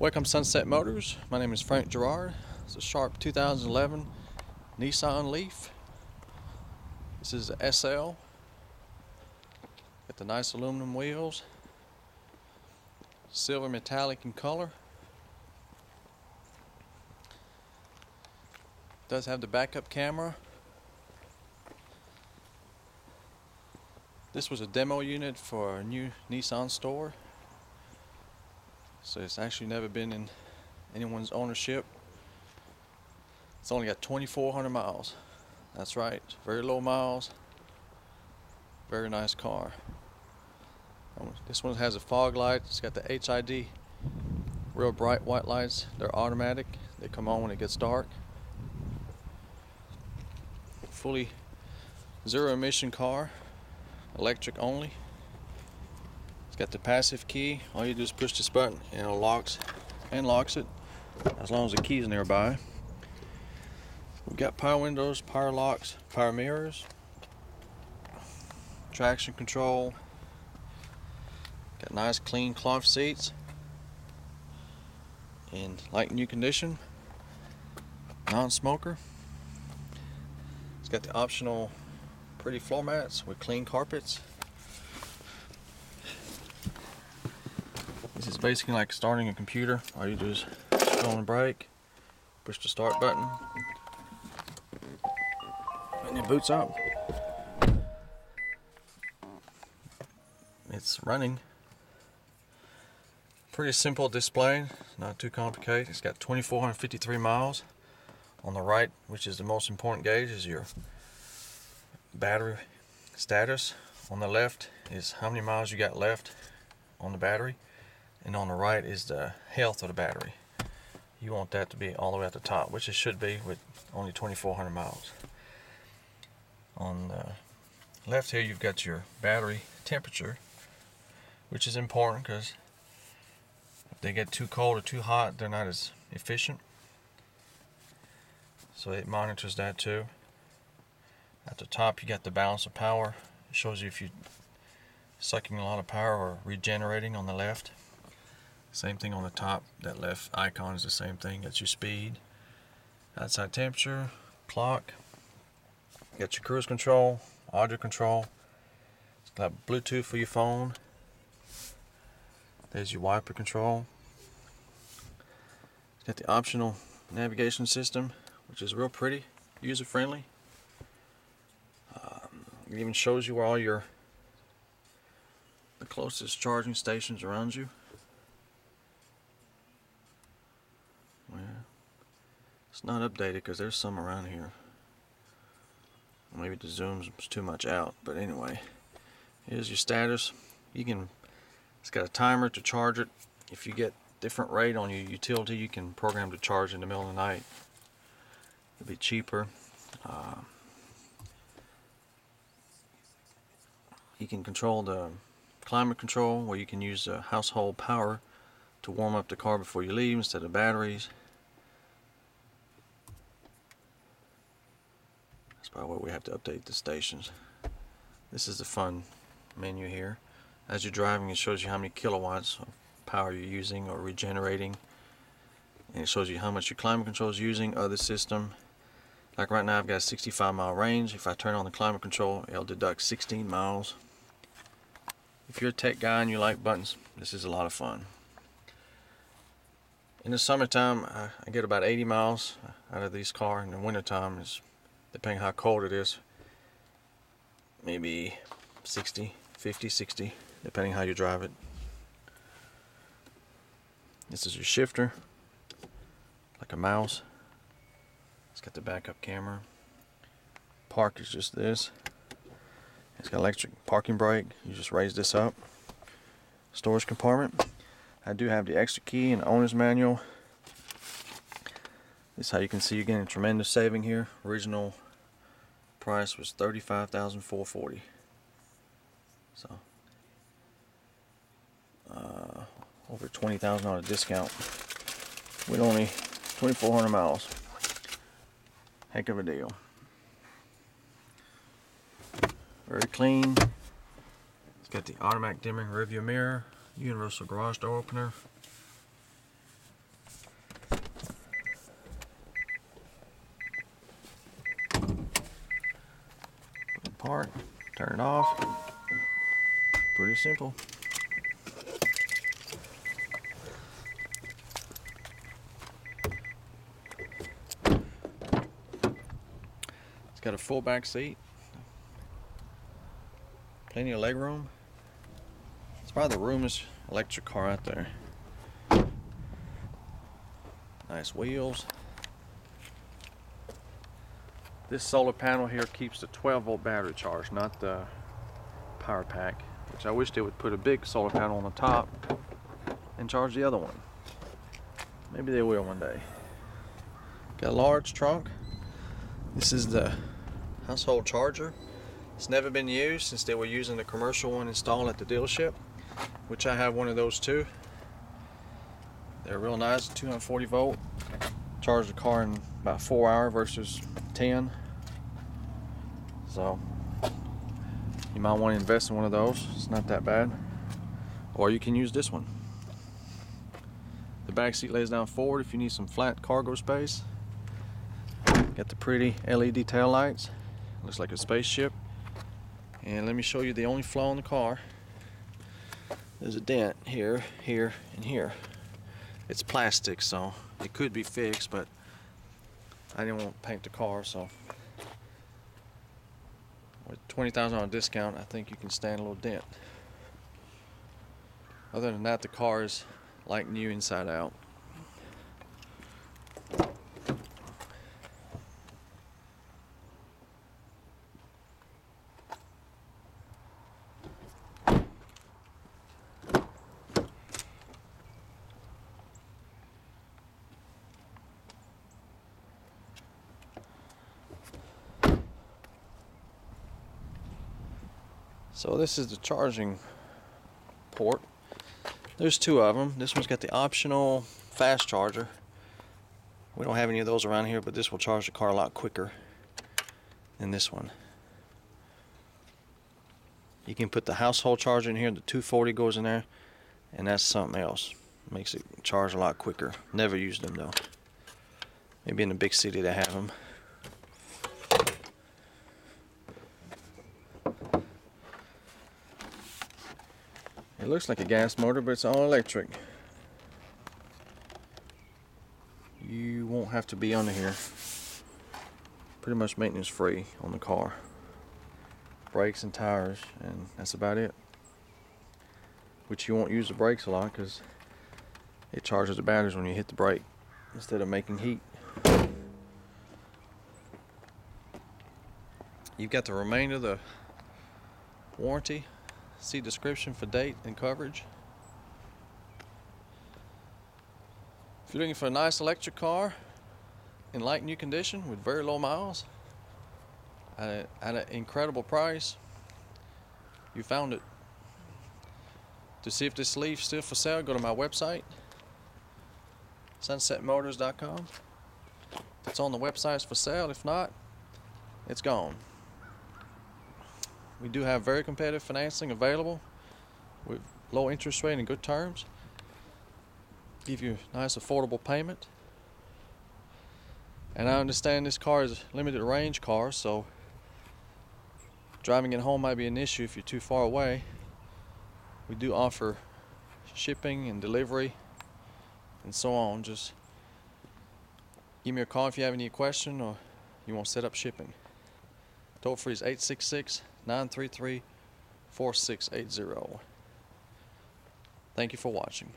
Welcome Sunset Motors. My name is Frank Gerard. It's a sharp 2011 Nissan Leaf. This is a SL. Got the nice aluminum wheels. Silver metallic in color. Does have the backup camera. This was a demo unit for a new Nissan store. So it's actually never been in anyone's ownership. It's only got 2,400 miles. That's right, very low miles. Very nice car. Um, This one has a fog light. It's got the HID, real bright white lights. They're automatic. They come on when it gets dark. Fully zero emission car, electric only. It's got the passive key. All you do is push this button and it locks and locks it as long as the key's nearby. We've got power windows, power locks, power mirrors, traction control. Got nice clean cloth seats in like new condition. Non-smoker. It's got the optional pretty floor mats with clean carpets. Is basically like starting a computer. All you do is go on the brake, push the start button, and it boots up. It's running. Pretty simple display, not too complicated. It's got 2,453 miles. On the right, which is the most important gauge, is your battery status. On the left is how many miles you got left on the battery and on the right is the health of the battery. You want that to be all the way at the top, which it should be with only 2,400 miles. On the left here, you've got your battery temperature, which is important because if they get too cold or too hot, they're not as efficient. So it monitors that too. At the top, you got the balance of power. It shows you if you're sucking a lot of power or regenerating on the left. Same thing on the top. That left icon is the same thing. That's your speed. Outside temperature, clock. Got your cruise control, audio control. It's got Bluetooth for your phone. There's your wiper control. It's got the optional navigation system, which is real pretty, user friendly. Um, it even shows you where all your the closest charging stations around you. Not updated because there's some around here. Maybe the zoom's too much out, but anyway, here's your status. You can, it's got a timer to charge it. If you get different rate on your utility, you can program to charge in the middle of the night. It'll be cheaper. Uh, you can control the climate control, where you can use the household power to warm up the car before you leave instead of batteries. Probably where we have to update the stations. This is the fun menu here. As you're driving, it shows you how many kilowatts of power you're using or regenerating. And it shows you how much your climate control is using, other system. Like right now, I've got a 65 mile range. If I turn on the climate control, it'll deduct 16 miles. If you're a tech guy and you like buttons, this is a lot of fun. In the summertime, I, get about 80 miles out of this car. In the wintertime, is depending how cold it is, maybe 60, 50, 60, depending how you drive it. This is your shifter, like a mouse. It's got the backup camera. Park is just this. It's got electric parking brake. You just raise this up. Storage compartment. I do have the extra key and owner's manual. This is how you can see you're getting a tremendous saving here. Original price was thirty-five thousand four forty. So uh, over twenty thousand dollar discount with only twenty-four hundred miles. Heck of a deal. Very clean. It's got the automatic dimming rearview mirror, universal garage door opener. apart, turn it off. Pretty simple. It's got a full back seat, plenty of leg room. It's probably the roomest electric car out there. Nice wheels. This solar panel here keeps the 12 volt battery charged, not the power pack, which I wish they would put a big solar panel on the top and charge the other one. Maybe they will one day. Got a large trunk. This is the household charger. It's never been used since they were using the commercial one installed at the dealership, which I have one of those too. They're real nice, 240 volt. Charge the car in about four hour versus 10. So you might want to invest in one of those. It's not that bad. Or you can use this one. The back seat lays down forward if you need some flat cargo space. Got the pretty LED tail lights. Looks like a spaceship. And let me show you the only flaw in the car. There's a dent here, here, and here. It's plastic, so it could be fixed, but I didn't want to paint the car, so with $20,000 discount, I think you can stand a little dent. Other than that, the car is like new inside out. So this is the charging port. There's two of them. This one's got the optional fast charger. We don't have any of those around here, but this will charge the car a lot quicker than this one. You can put the household charger in here, the 240 goes in there, and that's something else. Makes it charge a lot quicker. Never used them though. Maybe in a big city they have them. It looks like a gas motor, but it's all electric. You won't have to be under here. Pretty much maintenance free on the car. Brakes and tires, and that's about it. Which you won't use the brakes a lot because it charges the batteries when you hit the brake instead of making heat. You've got the remainder of the warranty See description for date and coverage. If you're looking for a nice electric car in like new condition with very low miles at, a, at an incredible price, you found it. To see if this Leaf's still for sale, go to my website, sunsetmotors.com. It's on the website, it's for sale. If not, it's gone. We do have very competitive financing available with low interest rate and good terms. Give you a nice affordable payment. And I understand this car is a limited range car, so driving it home might be an issue if you're too far away. We do offer shipping and delivery and so on. Just give me a call if you have any question or you want to set up shipping. Toll free is 866 933 4680. Thank you for watching.